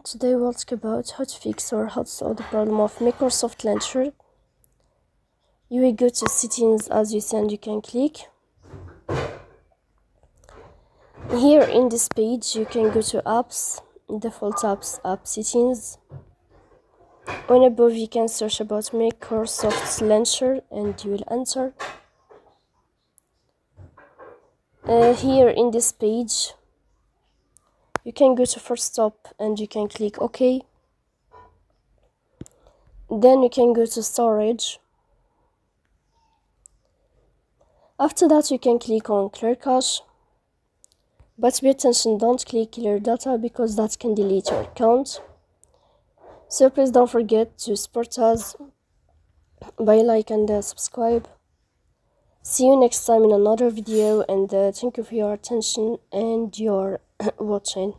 Today we'll talk about how to fix or how to solve the problem of Microsoft Launcher. You will go to settings as you see and you can click. Here in this page you can go to apps, default apps, app settings. On above you can search about Microsoft Launcher and you will enter. Uh, here in this page you can go to force stop and you can click OK. Then you can go to storage. After that you can click on clear cache. But pay attention, don't click clear data because that can delete your account. So please don't forget to support us by like and uh, subscribe. See you next time in another video and uh, thank you for your attention and your watching.